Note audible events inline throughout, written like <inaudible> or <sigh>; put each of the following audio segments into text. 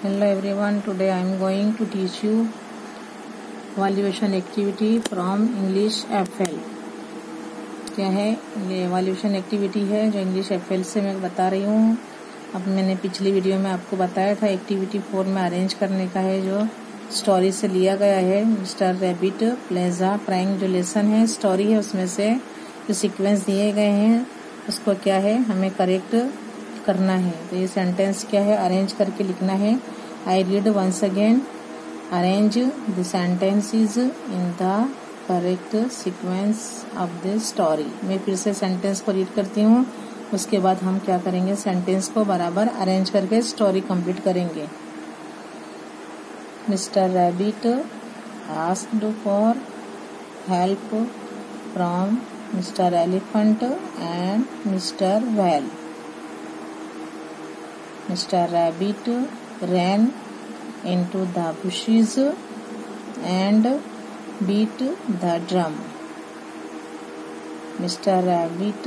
hello everyone, today i am going to teach you valuation activity from english fl क्या है? ये valuation activity है जो English FL से मैं बता रही हूँ। अब मैंने पिछली वीडियो में आपको बताया था एक्टिविटी फोर में अरेंज करने का है जो स्टोरी से लिया गया है। Mister rabbit plays a prank जो लेसन है स्टोरी है उसमें से जो सीक्वेंस दिए गए हैं, उसको क्या है? हमें करेक्ट करना है। तो ये सेंटेंस क्या है? अरेंज करके लिखना है। I read once again arrange the sentence is in the correct sequence of the story मैं फिर से सेंटेंस को रीड करती हूँ। उसके बाद हम क्या करेंगे? सेंटेंस को बराबर अरेंज करके स्टोरी कंप्लीट करेंगे। Mister rabbit asked for help from mister elephant and mister whale Mr. Rabbit ran into the bushes and beat the drum. Mr. Rabbit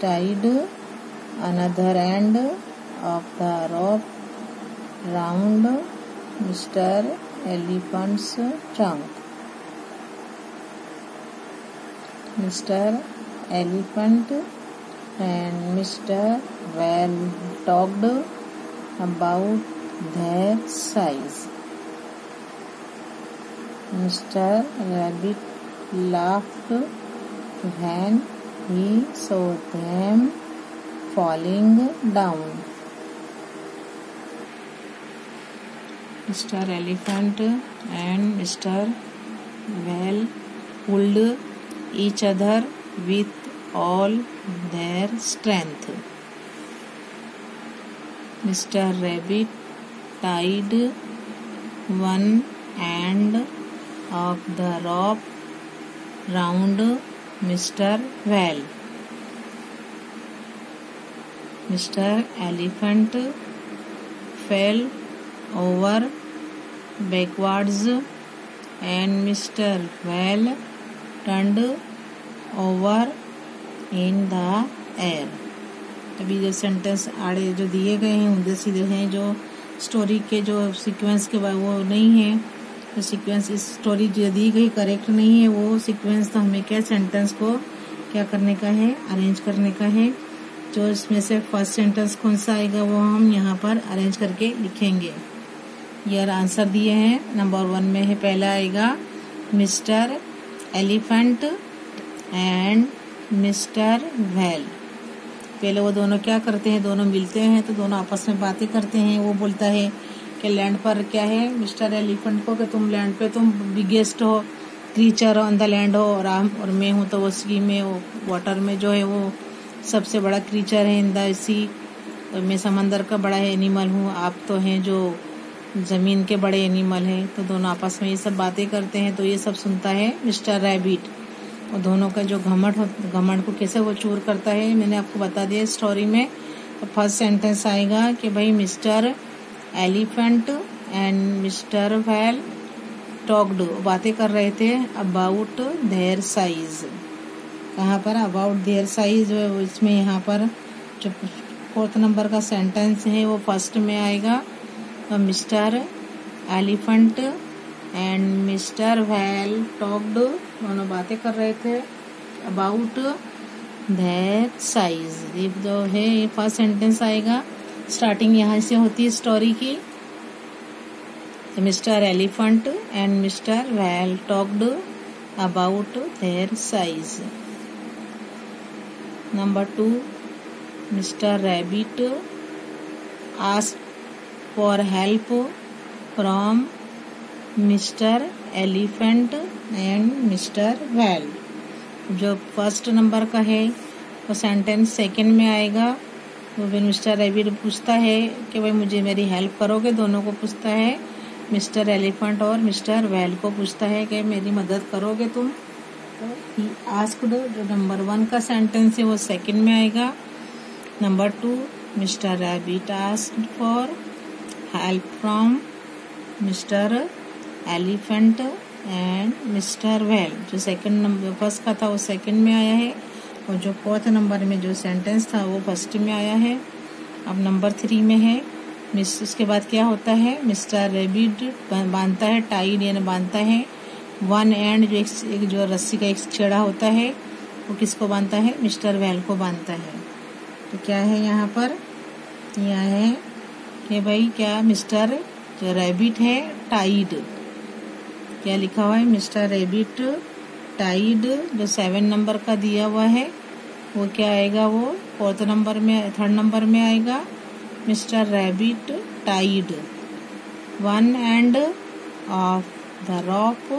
tied another end of the rope round Mr. Elephant's trunk. Mr. Elephant and Mr. Well talked about their size. Mr. Rabbit laughed when he saw them falling down. Mr. Elephant and Mr. Whale pulled each other with all their strength. Mr. Rabbit tied one end of the rope round Mr. Whale. Mr. Elephant fell over backwards and Mr. Whale turned over in the air अभी जो sentence आड़े जो दिए गए हैं उधर सीधे हैं, जो स्टोरी के जो सीक्वेंस के वो नहीं है। तो सीक्वेंस इस स्टोरी जो दी गई करेक्ट नहीं है, वो सीक्वेंस तो हमें क्या सेंटेंस को क्या करने का है? अरेंज करने का है। जो इसमें से फ़र्स्ट सेंटेंस कौन सा आएगा, वो हम यहाँ पर अरेंज करके लिखेंगे। यार आंसर दिए हैं। नंबर वन में है, पहला आएगा mister elephant and mister whale. पहले वो दोनों क्या करते हैं? दोनों मिलते हैं तो दोनों आपस में बातें करते हैं। वो बोलता है कि लैंड पर क्या है? मिस्टर एलिफेंट को कि तुम लैंड पे, तुम बिगेस्ट हो क्रीचर ऑन द लैंड हो और आम और मैं हूँ तो वो सी में, वो वाटर में जो है वो सबसे बड़ा क्रीचर है इन द तो मैं समंदर का बड़ा एनिमल हूँ, आप तो हैं जो ज़मीन के बड़े एनिमल हैं। तो दोनों आपस में ये सब बातें करते हैं तो ये सब सुनता है मिस्टर रैबिट और दोनों का जो घमंड घमंड को कैसे वो चूर करता है, मैंने आपको बता दिया स्टोरी में। तो फ़र्स्ट सेंटेंस आएगा कि भाई mister elephant and mister whale talked बातें कर रहे थे अबाउट देयर साइज़ कहाँ पर? अबाउट देयर साइज़ इसमें यहाँ पर जो फोर्थ नंबर का सेंटेंस है, वो फ़र्स्ट में आएगा। Mister elephant and mister whale talked दोनों बातें कर रहे थे अबाउट दैट साइज़ ये जो है ये फ़र्स्ट सेंटेंस आएगा स्टार्टिंग यहाँ से होती है स्टोरी की। Mister elephant and mister whale talked about their size number two mister rabbit ask for help from mister elephant and mister whale. जो फ़र्स्ट नंबर का है, वो सेंटेंस सेकंड में आएगा। वो फिर मिस्टर रेबिट पूछता है कि भाई मुझे मेरी हेल्प करोगे? दोनों को पूछता है। मिस्टर एलिफेंट और मिस्टर वेल को पूछता है कि मेरी मदद करोगे तुम? तो आस्क्ड जो नंबर वन का सेंटेंस है, वो सेकंड में आएगा। Number two mister rabbit asked for help from mister elephant and mister whale. जो सेकंड नंबर फ़र्स्ट का था वो सेकंड में आया है। और जो फोर्थ नंबर में जो सेंटेंस था वो फ़र्स्ट में आया है। अब नंबर थ्री में है। मिस उसके बाद क्या होता है? मिस्टर रेबिड बांधता है टाइड यानी बांधता है। वन एंड जो एक, एक जो रस्सी का एक छेड़ा होता है वो किसको बांधता है? मिस्टर वेल को बांधता है। तो क्या है यहाँ पर? यह है कि भाई क्या मिस्टर जो रेबिट है? टाइड क्या लिखा हुआ है? मिस्टर रेबिट टाइड जो सेवन नंबर का दिया हुआ है, वो क्या आएगा वो? फोर्थ नंबर में थर्ड नंबर में आएगा। Mister rabbit tied one end of the rope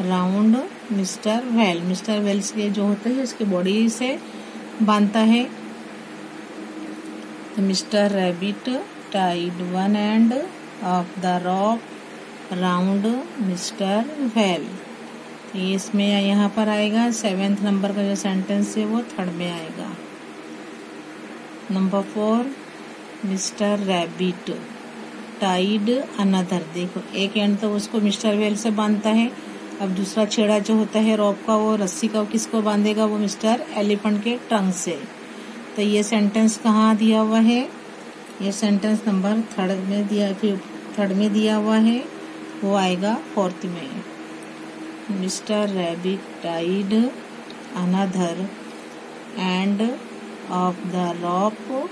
round mister whale mister whale's के जो होते हैं, उसके बॉडी से बांधता है। तो mister rabbit tied one end of the rope round mister whale. ये इसमें यहाँ पर आएगा, सेवेंथ नंबर का जो सेंटेंस है वो थर्ड में आएगा। Number four, mister rabbit, tied another. देखो, एक एंड तो उसको मिस्टर वेल से बांधता है। अब दूसरा छेड़ा जो होता है रॉप का, वो रस्सी का किसको बांधेगा? वो मिस्टर एलिफेंट के टंग से। तो ये सेंटेंस कहाँ दिया हुआ है? ये सेंटेंस नंबर थर्ड में दिया थर्ड में दिया हुआ है। वो आएगा फोर्थ में। Mister Rabbit tied another end of the rope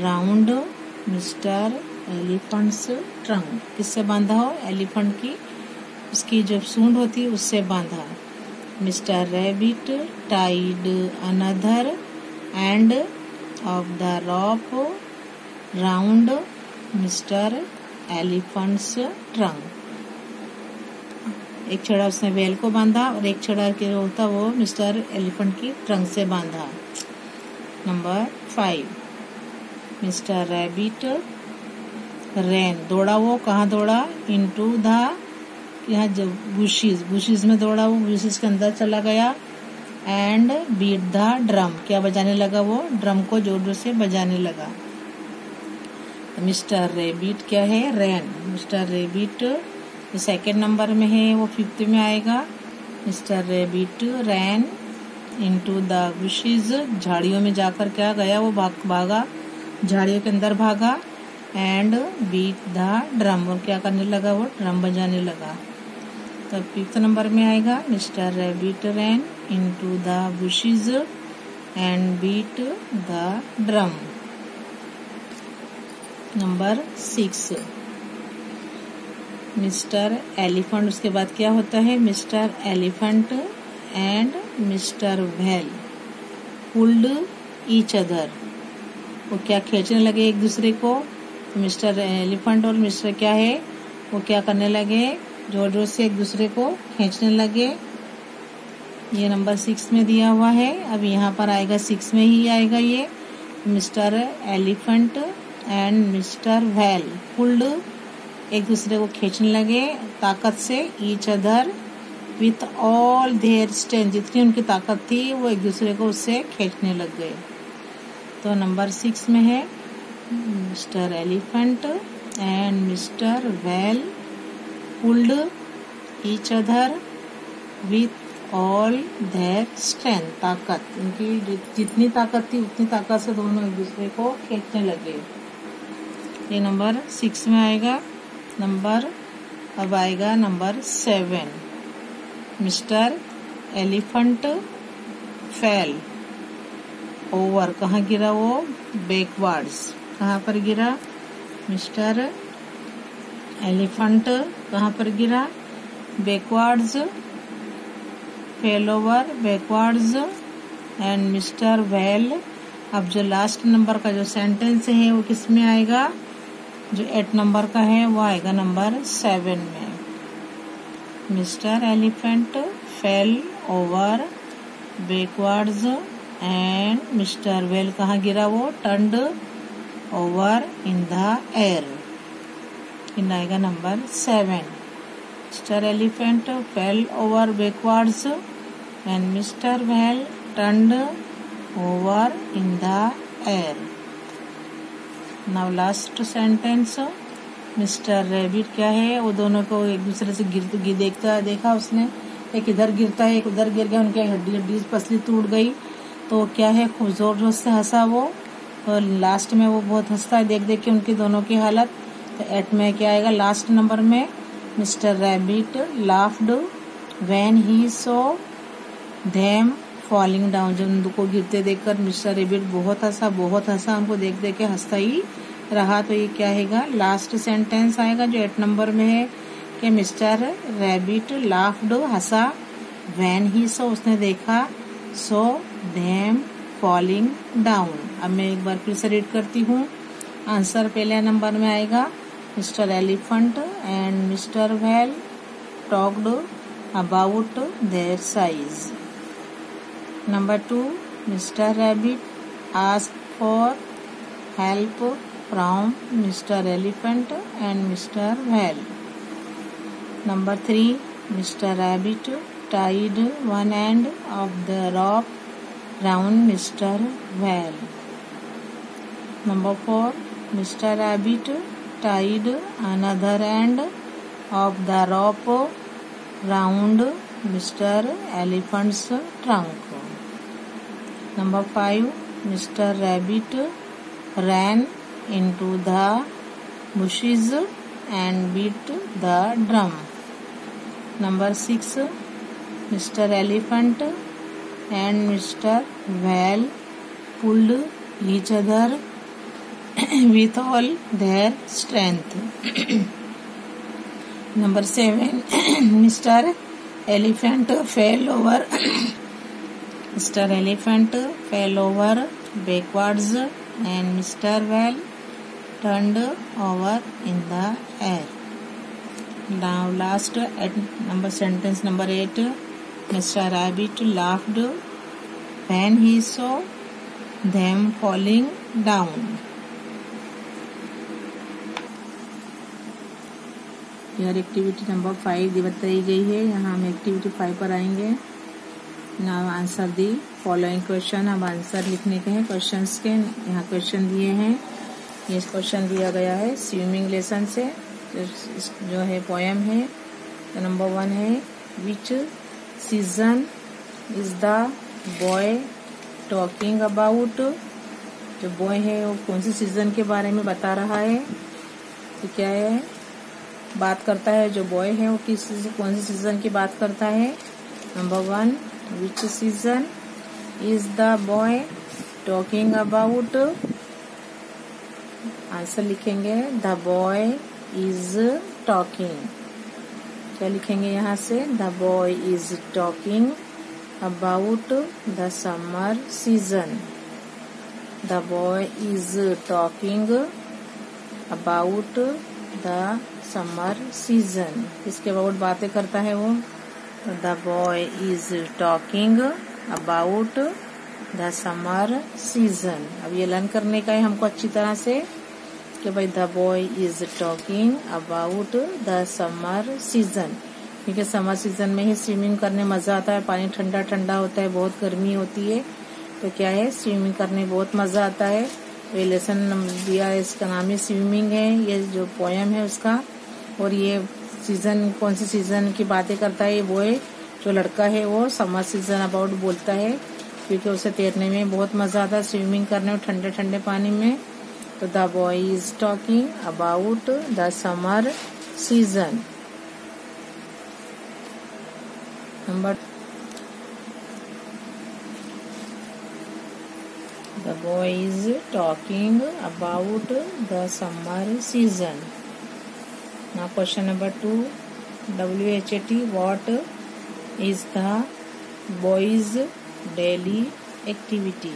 round mister elephant's trunk. किससे बांधा हो? एलिफेंट की। उसकी जो सूंड होती है उससे बांधा। Mister rabbit tied another end of the rope round mister elephant's trunk. एक छड़ा उसने वेल को बांधा और एक छड़ा के जो होता वो मिस्टर एलिफेंट की ट्रंक से बांधा। Number five. Mister rabbit ran. दौड़ा वो, कहाँ दौड़ा? इनटू द यहाँ बुशीज बुशीज में दौड़ा वो बुशीज के अंदर चला गया एंड बीट द ड्रम क्या बजाने लगा वो? ड्रम को ज़ोर ज़ोर से बजाने लगा। मिस्टर रेबिट क्या है? रैन। मिस्टर रेबिट जो सेकेंड नंबर में है, वो फिफ्थ में आएगा। Mister rabbit ran into the bushes झाड़ियों में जाकर क्या गया, वो भाग, भागा, झाड़ियों के अंदर भागा एंड बीट द ड्रम और क्या करने लगा वो? ड्रम बजाने लगा। तो फिफ्थ नंबर में आएगा mister rabbit ran into the bushes and beat the drum number six mister elephant, उसके बाद क्या होता है? Mister elephant and mister whale pulled each other. वो क्या खींचने लगे एक दूसरे को? तो मिस्टर एलिफेंट और मिस्टर क्या है? वो क्या करने लगे? ज़ोर ज़ोर से एक दूसरे को खींचने लगे। ये नंबर सिक्स में दिया हुआ है। अब यहाँ पर आएगा, सिक्स में ही आएगा ये। Mister elephant and mister whale pulled एक दूसरे को खींचने लगे ताकत से each other with all their strength जितनी उनकी ताकत थी, वो एक दूसरे को उससे खींचने लग गए। तो नंबर सिक्स में है, mister elephant and mister whale pulled each other with all their strength ताकत, उनकी जितनी ताकत थी, उतनी ताकत से दोनों एक दूसरे को खींचने लगे। ये नंबर सिक्स में आएगा। नंबर अब आएगा number seven, mister elephant fell. Over, कहाँ गिरा वो? बैकवर्ड्स कहाँ पर गिरा? मिस्टर एलिफेंट कहाँ पर गिरा? Backwards fell over backwards and mister whale, अब जो लास्ट नंबर का जो सेंटेंस है, वो किसमें आएगा? जो एट नंबर का है, वो आएगा नंबर सेवन में। Mister elephant fell over backwards and mister whale कहाँ गिरा वो? Turned over in the air in आएगा number seven mister elephant fell over backwards and mister whale turned over in the air now last sentence mister rabbit क्या है? वो दोनों को एक दूसरे से गिर गिर देखता, देखा उसने। एक इधर गिरता है, एक उधर गिर गया, उनकी हड्डी हड्डी पसली टूट गई। तो क्या है? खूब ज़ोर ज़ोर से हंसा वो। और लास्ट में वो बहुत हंसता है, देख देख के उनकी दोनों की हालत। तो एट में क्या आएगा? लास्ट नंबर में mister rabbit laughed when he saw them falling down जब उनको गिरते देखकर मिस्टर रेबिट बहुत हंसा बहुत हंसा हमको देख देख के हंसता ही रहा तो ये क्या आएगा लास्ट सेंटेंस आएगा जो एट नंबर में है कि मिस्टर रैबिट लाफ्ड हंसा। वैन ही सो उसने देखा सो धैम फॉलिंग डाउन अब मैं एक बार फिर से रीड करती हूँ। आंसर पहले नंबर में आएगा। Mister elephant and mister whale talked about their size Number 2 Mr. Rabbit asked for help from Mr. Elephant and Mr. Whale. Number 3 Mr. Rabbit tied one end of the rope round Mr. Whale. Number 4 Mr. Rabbit tied another end of the rope round Mr. Elephant's trunk. Number 5. Mr. Rabbit ran into the bushes and beat the drum. Number 6. Mr. Elephant and Mr. Whale pulled each other with all their strength. Number 7. Mr. Elephant fell over. Elephant fell over backwards and Mr. Whale turned over in the air. Now last at number sentence number 8. Mr. Rabbit laughed when he saw them falling down. यह activity number five दी बताई गई है यहाँ हम activity five पर आएँगे ना आंसर दी। फॉलोइंग क्वेश्चन अब आंसर लिखने के हैं। क्वेश्चंस के, यहाँ क्वेश्चन दिए हैं। ये क्वेश्चन दिया गया है स्विमिंग लेसन से। जो है पोएम है तो नंबर वन है which season is the boy talking about जो बॉय है, वो कौन सी सीज़न के बारे में बता रहा है? तो क्या है? बात करता है जो बॉय है, वो किस, कौन सी सीज़न की बात करता है? Number one which season is the boy talking about answer लिखेंगे द बॉय इज़ टॉकिंग क्या लिखेंगे यहाँ से? The boy is talking about the summer season the boy is talking about the summer season इसके अबाउट बातें करता है वो? The boy is talking about the summer season अब ये लर्न करने का है हमको अच्छी तरह से कि भाई the boy is talking about the summer season क्योंकि समर सीज़न में ही स्विमिंग करने मज़ा आता है, पानी ठंडा ठंडा होता है, बहुत गर्मी होती है तो क्या है स्विमिंग करने बहुत मज़ा आता है। ये लेसन दिया इसका नाम ही स्विमिंग है, ये जो पोयम है उसका, और ये सीज़न कौन सी सीज़न की बातें करता है, वो है, जो लड़का है, वो समर सीज़न अबाउट बोलता है, क्योंकि उसे तैरने में बहुत मज़ा आता है स्विमिंग करने में ठंडे ठंडे पानी में। तो the boy is talking about the summer season number the boy is talking about the summer season Now question number two. WHAT what is the boy's daily activity?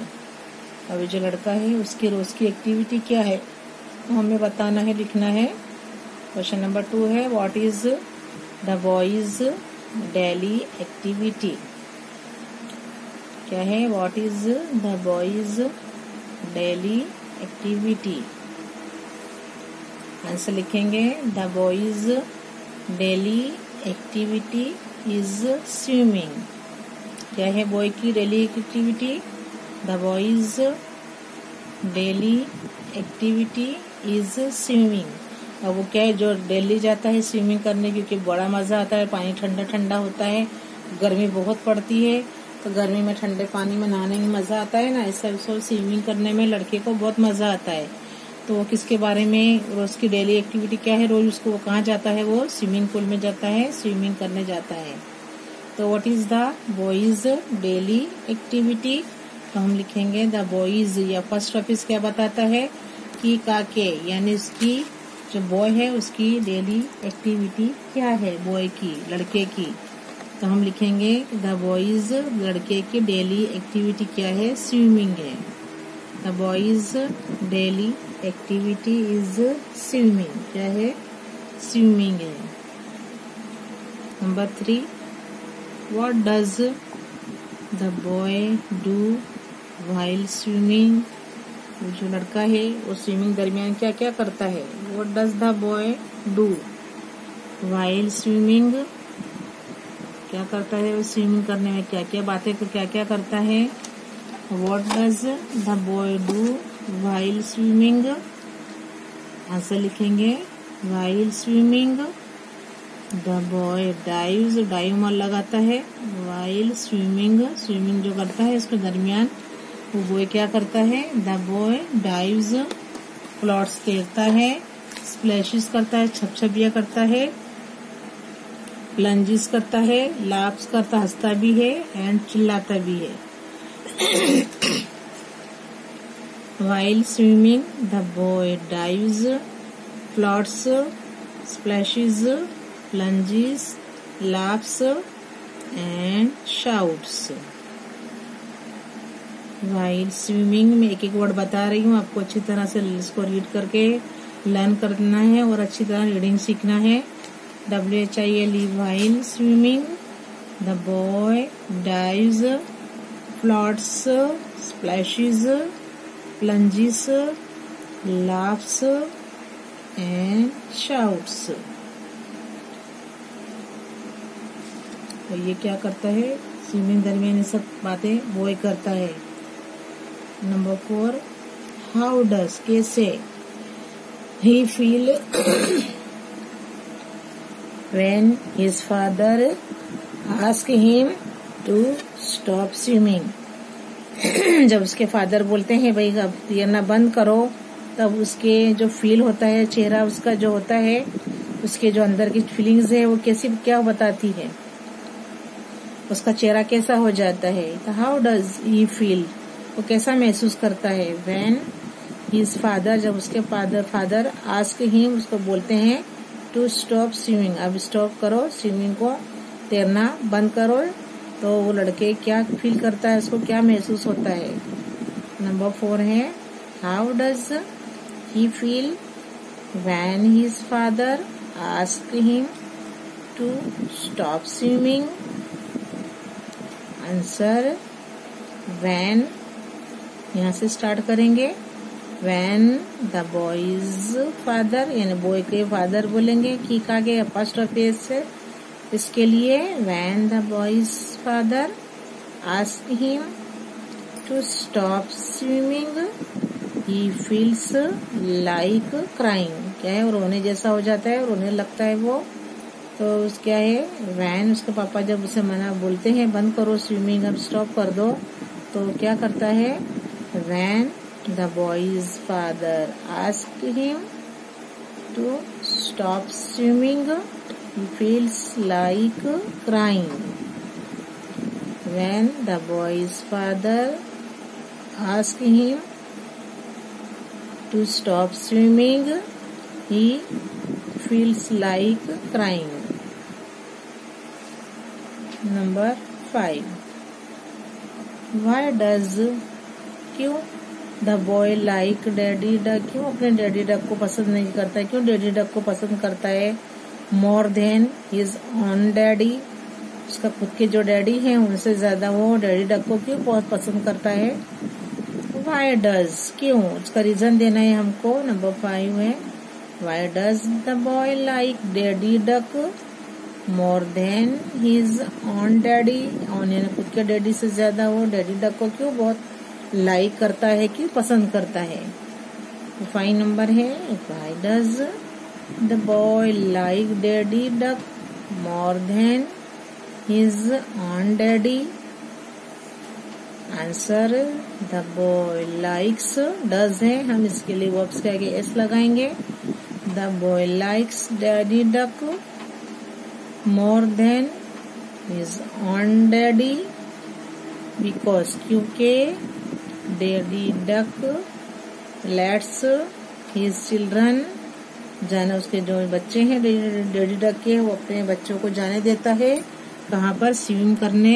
अभी जो लड़का है, उसकी रोज की एक्टिविटी क्या है? तो हमें बताना है, लिखना है। क्वेश्चन नंबर टू है what is the boy's daily activity क्या है? What is the boy's daily activity answer लिखेंगे, the boy's daily activity is swimming. क्या है बॉय की daily activity? The boy's daily activity is swimming. अब वो क्या है, जो डेली जाता है स्विमिंग करने, क्योंकि बड़ा मज़ा आता है, पानी ठंडा ठंडा होता है, गर्मी बहुत पड़ती है तो गर्मी में ठंडे पानी में नहाने में मज़ा आता है ना? ऐसा स्विमिंग करने में लड़के को बहुत मज़ा आता है। तो वो किसके बारे में, रोज की डेली एक्टिविटी क्या है, रोज उसको वो कहाँ जाता है, वो स्विमिंग पूल में जाता है स्विमिंग करने जाता है। तो what is the boy's daily activity तो हम लिखेंगे द बॉयज़ या फ़र्स्ट ऑफ़िस क्या बताता है, कि काके, यानी उसकी जो बॉय है, उसकी डेली एक्टिविटी क्या है बॉय की, लड़के की। तो हम लिखेंगे द बॉयज़ लड़के की डेली एक्टिविटी क्या है स्विमिंग है। The boy's daily activity is swimming क्या है? स्विमिंग है। Number three what does the boy do while swimming जो लड़का है, वो स्विमिंग दरमियान क्या क्या करता है? What does the boy do while swimming क्या करता है वो स्विमिंग करने में? क्या क्या बातें क्या क्या करता है? What does the boy do while swimming answer लिखेंगे while swimming the boy dives dive मल लगाता है। वाइल स्विमिंग स्विमिंग जो करता है इसके दरमियान, वो बॉय क्या करता है? द बॉय डाइव्स प्लॉट्स तैरता है स्प्लैशेस करता है, छपछपिया करता है प्लंजिस करता है लाप्स करता, हंसता भी है एंड चिल्लाता भी है। While swimming the boy dives floats splashes plunges laughs and shouts while swimming में एक एक वर्ड बता रही हूँ, आपको अच्छी तरह से इसको रीड करके लर्न करना है और अच्छी तरह रीडिंग सीखना है। W H I L E while swimming the boy dives floats splashes plunges laughs and shouts तो ये क्या करता है? स्विमिंग दरमियान ये सब बातें बॉय करता है। नंबर फोर हाउ डस कैसे? He feel <coughs> when his father asked him to stop swimming. <clears throat> जब उसके फादर बोलते हैं, भाई, अब तैरना बंद करो। तब उसके जो फील होता है, चेहरा उसका जो होता है, उसके जो अंदर की फीलिंग्स है, वो कैसी, क्या बताती है? उसका चेहरा कैसा हो जाता है? तो हाउ डज ही फील वो कैसा महसूस करता है? वैन हिज फादर जब उसके फादर फादर आस्क ही उसको बोलते हैं टू स्टॉप स्विमिंग अब स्टॉप करो स्विमिंग को तैरना बंद करो। तो वो लड़के क्या फील करता है, उसको क्या महसूस होता है? नंबर फोर है how does he feel when his father ask him to stop swimming answer when यहाँ से स्टार्ट करेंगे। वैन द बॉयज़ फादर यानी बॉय के फादर बोलेंगे की का गया फ़र्स्ट ऑफ़ से इसके लिए when the boy's father ask him to stop swimming he feels like crying क्या है? रोने जैसा हो जाता है रोने लगता है वो। तो क्या है? वैन उसके पापा जब उसे मना बोलते हैं बंद करो स्विमिंग अब स्टॉप कर दो। तो क्या करता है? When the boy's father him to stop swimming, he feels like crying. When the boy's father asked him to stop swimming, he feels like crying. Number 5. Why does क्यों the boy like daddy duck क्यों अपने daddy duck को पसंद नहीं करता है क्यों daddy duck को पसंद करता है more than his own daddy उसका खुद के जो डैडी हैं, उनसे ज़्यादा वो डैडी डक को क्यों बहुत पसंद करता है? वाई डज क्यों? उसका रीजन देना है हमको नंबर फाइव है। Why does the boy like daddy duck more than his own daddy own यानी खुद के डैडी से ज़्यादा वो डैडी डक को क्यों बहुत लाइक करता है, क्यों पसंद करता है? फाइव नंबर है। Why does the boy like daddy duck more than his own daddy. Answer, the boy likes does है। हम इसके लिए वर्ब्स के आगे एस लगाएँगे। The boy likes daddy duck more than is own daddy. Because क्योंकि daddy duck lets his children. जाने, उसके जो बच्चे हैं डेडी डक के, वो अपने बच्चों को जाने देता है, कहाँ पर स्विम करने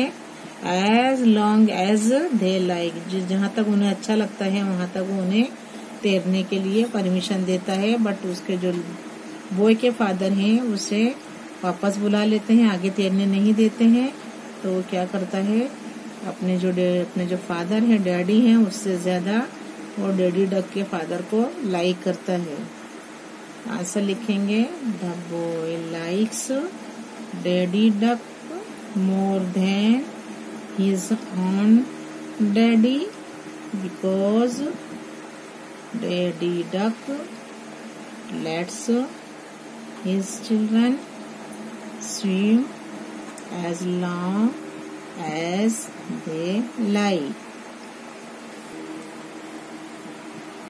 as long as they like जहाँ तक उन्हें अच्छा लगता है, वहाँ तक उन्हें तैरने के लिए परमिशन देता है बट उसके जो बॉय के फादर हैं, उसे वापस बुला लेते हैं, आगे तैरने नहीं देते हैं तो वो क्या करता है, अपने जो अपने जो फादर हैं डैडी हैं, उससे ज़्यादा वो डैडी डक के फादर को लाइक करता है। ऐसे लिखेंगे the boy likes daddy duck more than his own daddy because daddy duck lets his children swim as long as they like